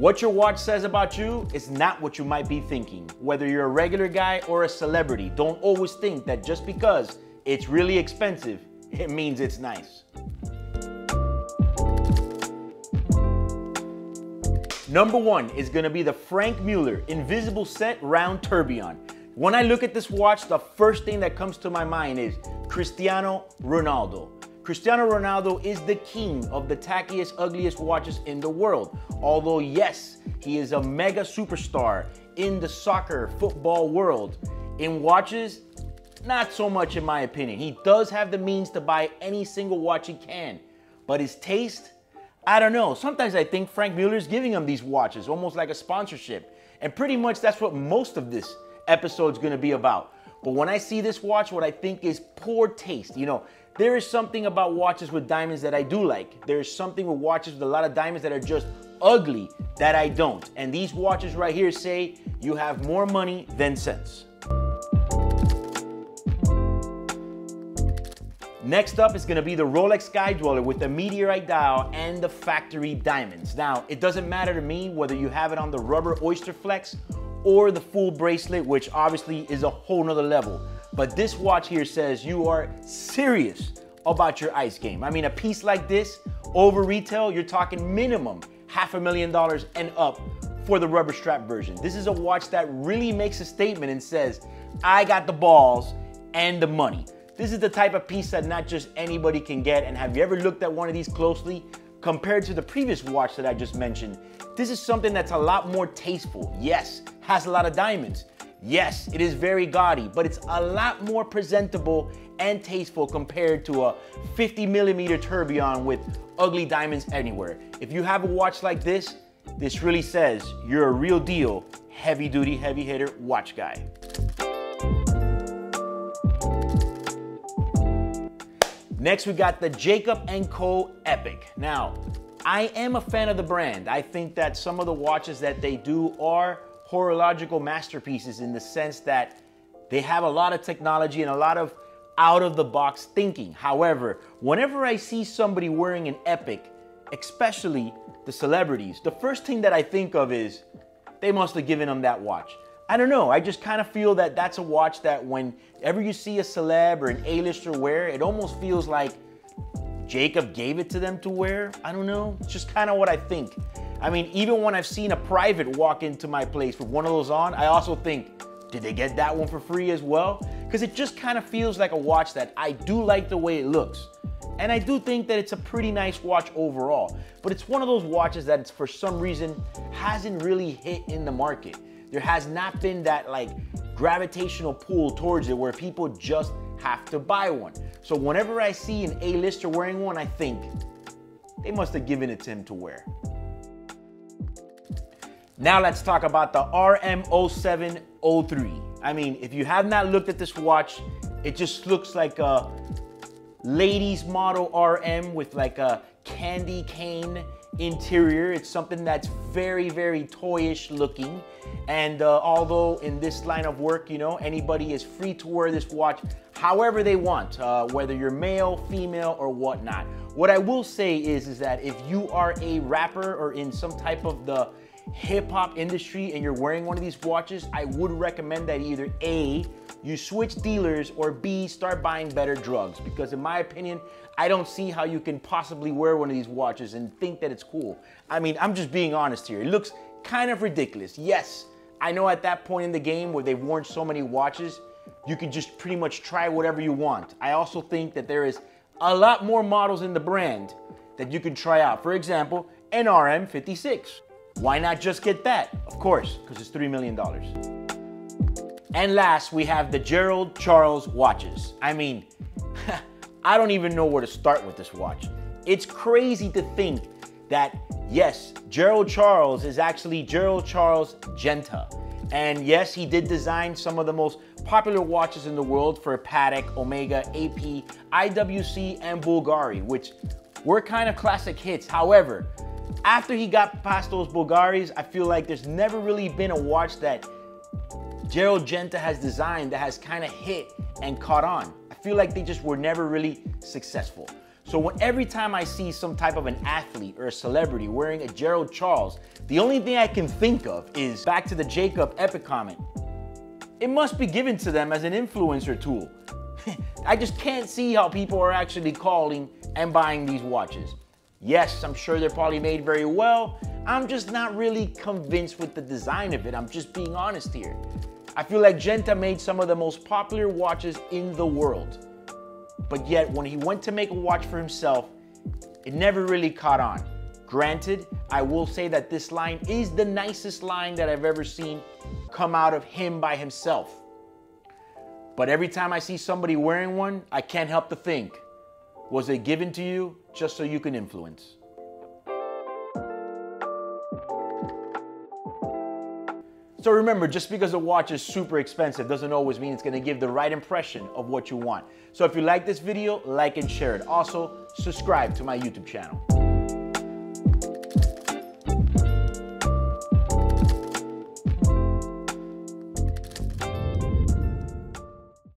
What your watch says about you is not what you might be thinking. Whether you're a regular guy or a celebrity, don't always think that just because it's really expensive, it means it's nice. Number one is gonna be the Franck Muller Invisible Set Round Tourbillon. When I look at this watch, the first thing that comes to my mind is Cristiano Ronaldo. Cristiano Ronaldo is the king of the tackiest, ugliest watches in the world. Although, yes, he is a mega superstar in the soccer, football world. In watches, not so much in my opinion. He does have the means to buy any single watch he can, but his taste, I don't know. Sometimes I think Franck Muller's giving him these watches, almost like a sponsorship. And pretty much that's what most of this episode's gonna be about. But when I see this watch, what I think is poor taste. You know, there is something about watches with diamonds that I do like. There is something with watches with a lot of diamonds that are just ugly that I don't. And these watches right here say you have more money than sense. Next up is gonna be the Rolex Sky Dweller with the meteorite dial and the factory diamonds. Now, it doesn't matter to me whether you have it on the rubber Oyster Flex or the full bracelet, which obviously is a whole nother level. But this watch here says you are serious about your ice game. I mean, a piece like this over retail, you're talking minimum half a million dollars and up for the rubber strap version. This is a watch that really makes a statement and says, I got the balls and the money. This is the type of piece that not just anybody can get. And have you ever looked at one of these closely? Compared to the previous watch that I just mentioned, this is something that's a lot more tasteful. Yes, has a lot of diamonds. Yes, it is very gaudy, but it's a lot more presentable and tasteful compared to a 50 millimeter tourbillon with ugly diamonds anywhere. If you have a watch like this, this really says you're a real deal, heavy duty, heavy hitter watch guy. Next, we got the Jacob & Co. Epic. Now, I am a fan of the brand. I think that some of the watches that they do are horological masterpieces in the sense that they have a lot of technology and a lot of out of the box thinking. However, whenever I see somebody wearing an Epic, especially the celebrities, the first thing that I think of is they must have given them that watch. I don't know. I just kind of feel that that's a watch that whenever you see a celeb or an A-lister wear, it almost feels like Jacob gave it to them to wear. I don't know. It's just kind of what I think. I mean, even when I've seen a private walk into my place with one of those on, I also think, did they get that one for free as well? Because it just kind of feels like a watch that I do like the way it looks. And I do think that it's a pretty nice watch overall. But it's one of those watches that for some reason hasn't really hit in the market there has not been that like gravitational pull towards it where people just have to buy one. So whenever I see an A-lister wearing one, I think they must have given it to him to wear. Now let's talk about the RM0703. I mean, if you have not looked at this watch, it just looks like a ladies model RM with like a candy cane interior. It's something that's very, very toyish looking. And uh, although in this line of work, you know, anybody is free to wear this watch however they want, uh, whether you're male, female, or whatnot. What I will say is, is that if you are a rapper or in some type of the hip hop industry and you're wearing one of these watches, I would recommend that either A, you switch dealers or B, start buying better drugs. Because in my opinion, I don't see how you can possibly wear one of these watches and think that it's cool. I mean, I'm just being honest here. It looks kind of ridiculous. Yes, I know at that point in the game where they've worn so many watches, you can just pretty much try whatever you want. I also think that there is a lot more models in the brand that you can try out. For example, an RM56. Why not just get that? Of course, because it's $3 million. And last, we have the Gerald Charles watches. I mean, I don't even know where to start with this watch. It's crazy to think that, yes, Gerald Charles is actually Gerald Charles Genta. And yes, he did design some of the most popular watches in the world for Patek, Omega, AP, IWC, and Bulgari, which were kind of classic hits. However, after he got past those Bulgaris, I feel like there's never really been a watch that Gerald Genta has designed that has kind of hit and caught on. I feel like they just were never really successful. So when every time I see some type of an athlete or a celebrity wearing a Gerald Charles, the only thing I can think of is back to the Jacob Epic comment. It must be given to them as an influencer tool. I just can't see how people are actually calling and buying these watches. Yes, I'm sure they're probably made very well. I'm just not really convinced with the design of it. I'm just being honest here. I feel like Genta made some of the most popular watches in the world. But yet, when he went to make a watch for himself, it never really caught on. Granted, I will say that this line is the nicest line that I've ever seen come out of him by himself. But every time I see somebody wearing one, I can't help to think, was it given to you just so you can influence? So remember, just because a watch is super expensive doesn't always mean it's gonna give the right impression of what you want. So if you like this video, like and share it. Also, subscribe to my YouTube channel.